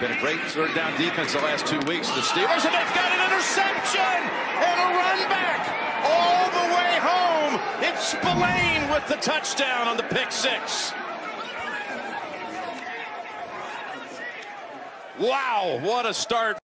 Been a great third down defense the last two weeks. The Steelers, and they've got an interception and a run back all the way home. It's Spillane with the touchdown on the pick six. Wow, what a start.